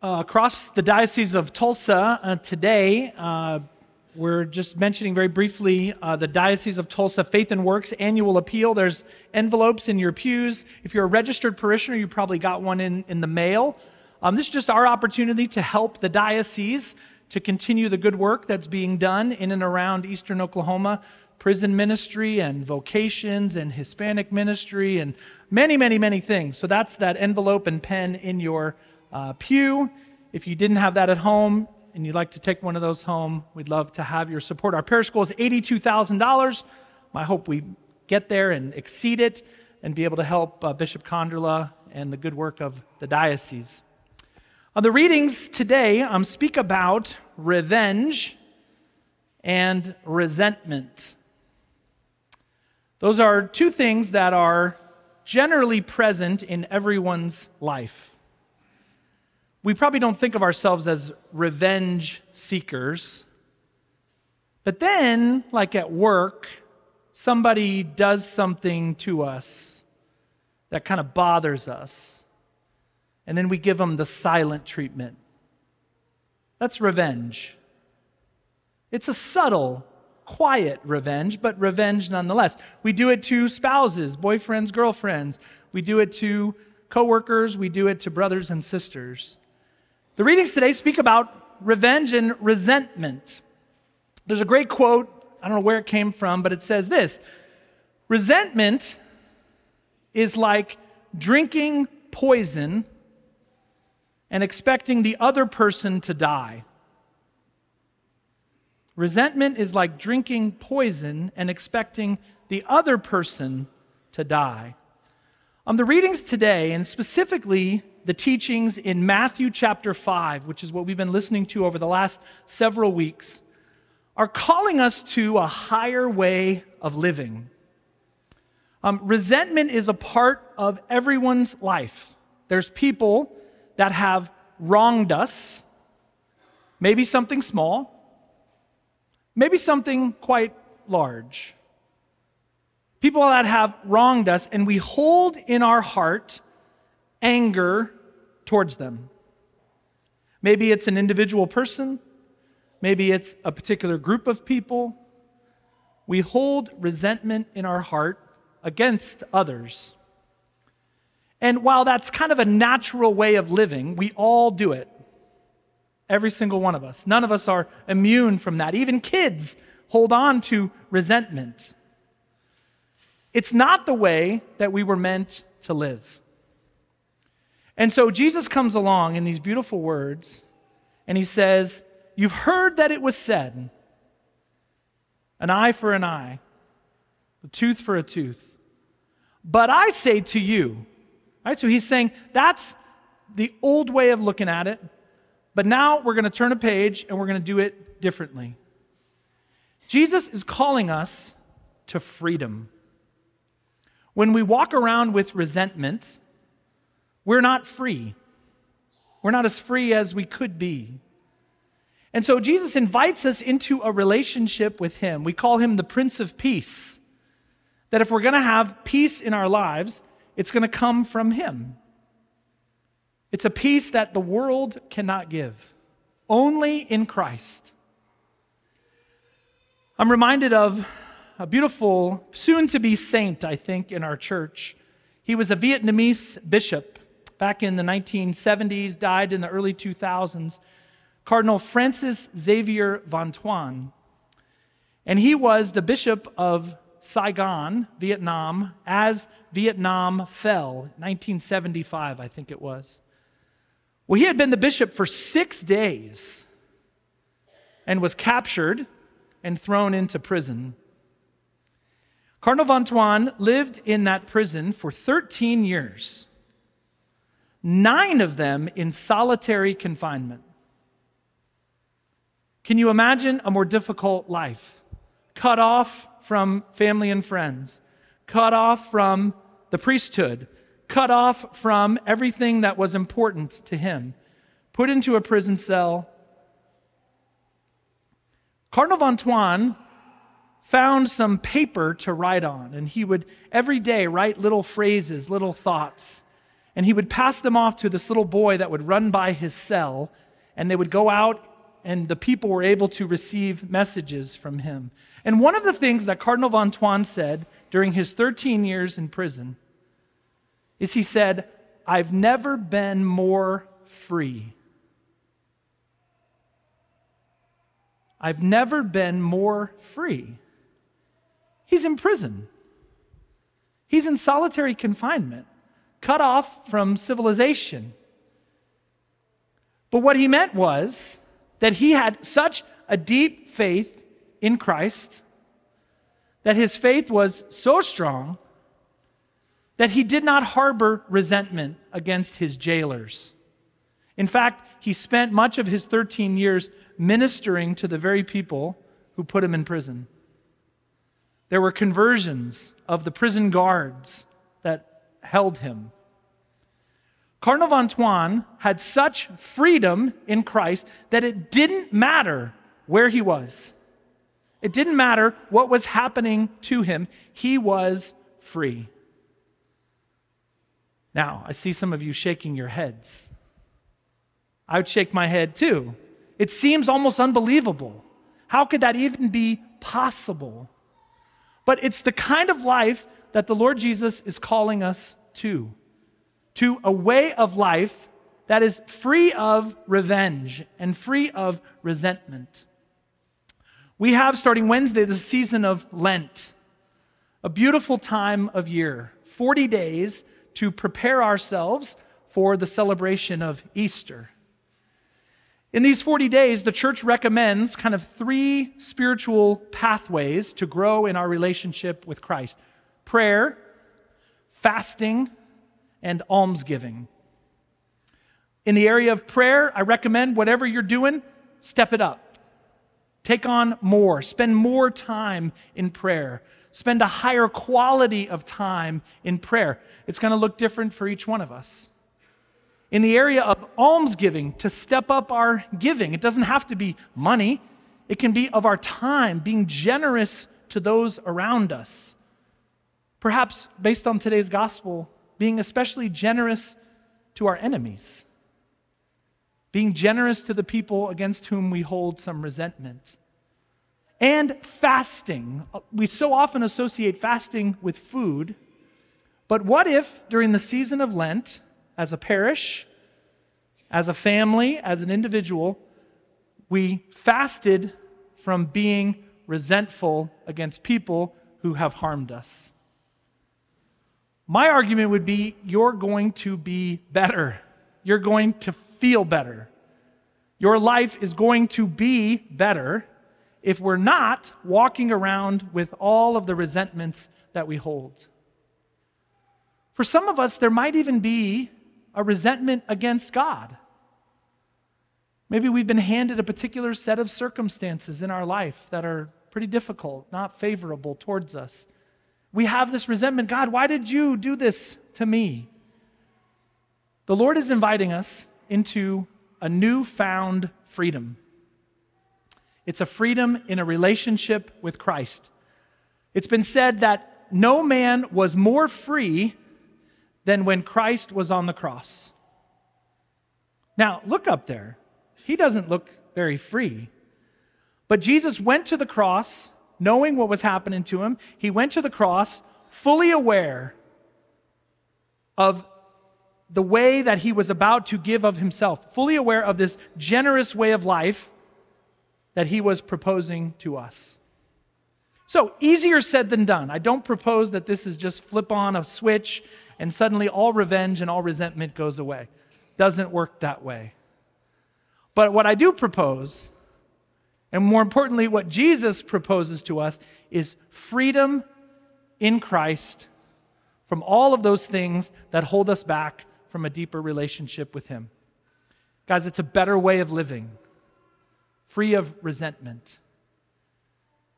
Uh, across the Diocese of Tulsa uh, today, uh, we're just mentioning very briefly uh, the Diocese of Tulsa Faith and Works annual appeal. There's envelopes in your pews. If you're a registered parishioner, you probably got one in, in the mail. Um, this is just our opportunity to help the diocese to continue the good work that's being done in and around eastern Oklahoma prison ministry and vocations and Hispanic ministry and many, many, many things. So that's that envelope and pen in your uh, pew. If you didn't have that at home and you'd like to take one of those home, we'd love to have your support. Our parish goal is $82,000. I hope we get there and exceed it and be able to help uh, Bishop Konderla and the good work of the diocese. On the readings today, um, speak about revenge and resentment. Those are two things that are generally present in everyone's life. We probably don't think of ourselves as revenge seekers. But then, like at work, somebody does something to us that kind of bothers us. And then we give them the silent treatment. That's revenge. It's a subtle, quiet revenge, but revenge nonetheless. We do it to spouses, boyfriends, girlfriends. We do it to coworkers. We do it to brothers and sisters. The readings today speak about revenge and resentment. There's a great quote, I don't know where it came from, but it says this Resentment is like drinking poison and expecting the other person to die. Resentment is like drinking poison and expecting the other person to die. On the readings today, and specifically the teachings in Matthew chapter 5, which is what we've been listening to over the last several weeks, are calling us to a higher way of living. Um, resentment is a part of everyone's life. There's people that have wronged us, maybe something small, maybe something quite large. People that have wronged us, and we hold in our heart anger towards them. Maybe it's an individual person, maybe it's a particular group of people. We hold resentment in our heart against others. And while that's kind of a natural way of living, we all do it. Every single one of us. None of us are immune from that. Even kids hold on to resentment. It's not the way that we were meant to live. And so Jesus comes along in these beautiful words, and he says, You've heard that it was said, an eye for an eye, a tooth for a tooth. But I say to you, right? So he's saying that's the old way of looking at it, but now we're going to turn a page and we're going to do it differently. Jesus is calling us to freedom. When we walk around with resentment, we're not free. We're not as free as we could be. And so Jesus invites us into a relationship with Him. We call Him the Prince of Peace. That if we're going to have peace in our lives, it's going to come from Him. It's a peace that the world cannot give, only in Christ. I'm reminded of a beautiful, soon to be saint, I think, in our church. He was a Vietnamese bishop back in the 1970s, died in the early 2000s, Cardinal Francis Xavier Van Thuan. And he was the bishop of Saigon, Vietnam, as Vietnam fell, 1975, I think it was. Well, he had been the bishop for six days and was captured and thrown into prison. Cardinal Van Thuan lived in that prison for 13 years nine of them in solitary confinement. Can you imagine a more difficult life? Cut off from family and friends, cut off from the priesthood, cut off from everything that was important to him, put into a prison cell. Cardinal Van Thuan found some paper to write on, and he would every day write little phrases, little thoughts And he would pass them off to this little boy that would run by his cell, and they would go out, and the people were able to receive messages from him. And one of the things that Cardinal Van Thuan said during his 13 years in prison is he said, I've never been more free. I've never been more free. He's in prison. He's in solitary confinement, cut off from civilization. But what he meant was that he had such a deep faith in Christ that his faith was so strong that he did not harbor resentment against his jailers. In fact, he spent much of his 13 years ministering to the very people who put him in prison. There were conversions of the prison guards that held him. Cardinal Van Thuan had such freedom in Christ that it didn't matter where he was. It didn't matter what was happening to him. He was free. Now, I see some of you shaking your heads. I would shake my head too. It seems almost unbelievable. How could that even be possible? But it's the kind of life that the Lord Jesus is calling us to to a way of life that is free of revenge and free of resentment. We have, starting Wednesday, the season of Lent, a beautiful time of year, 40 days to prepare ourselves for the celebration of Easter. In these 40 days, the church recommends kind of three spiritual pathways to grow in our relationship with Christ prayer, fasting, and almsgiving. In the area of prayer, I recommend whatever you're doing, step it up. Take on more, spend more time in prayer, spend a higher quality of time in prayer. It's going to look different for each one of us in the area of almsgiving to step up our giving. It doesn't have to be money, it can be of our time, being generous to those around us. Perhaps based on today's gospel, being especially generous to our enemies, being generous to the people against whom we hold some resentment. And fasting. We so often associate fasting with food, but what if during the season of Lent, as a parish, as a family, as an individual, we fasted from being resentful against people who have harmed us. My argument would be you're going to be better. You're going to feel better. Your life is going to be better if we're not walking around with all of the resentments that we hold. For some of us, there might even be a resentment against God. Maybe we've been handed a particular set of circumstances in our life that are pretty difficult, not favorable towards us. We have this resentment God, why did you do this to me? The Lord is inviting us into a newfound freedom. It's a freedom in a relationship with Christ. It's been said that no man was more free than when Christ was on the cross. Now, look up there. He doesn't look very free. But Jesus went to the cross knowing what was happening to him. He went to the cross fully aware of the way that he was about to give of himself, fully aware of this generous way of life that he was proposing to us. So, easier said than done. I don't propose that this is just flip on a switch and suddenly all revenge and all resentment goes away. Doesn't work that way. But what I do propose, and more importantly, what Jesus proposes to us, is freedom in Christ from all of those things that hold us back from a deeper relationship with Him. Guys, it's a better way of living, free of resentment.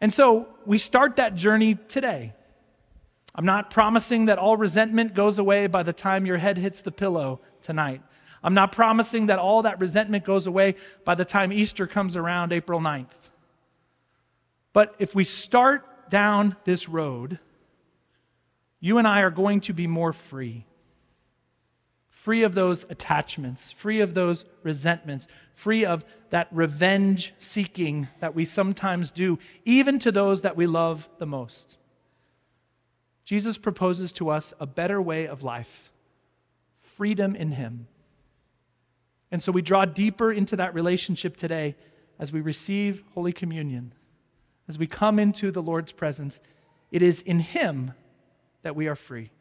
And so we start that journey today. I'm not promising that all resentment goes away by the time your head hits the pillow tonight. I'm not promising that all that resentment goes away by the time Easter comes around April 9th. But if we start down this road, you and I are going to be more free. free of those attachments, free of those resentments, free of that revenge seeking that we sometimes do, even to those that we love the most. Jesus proposes to us a better way of life freedom in Him. And so we draw deeper into that relationship today as we receive Holy Communion, as we come into the Lord's presence. It is in Him that we are free.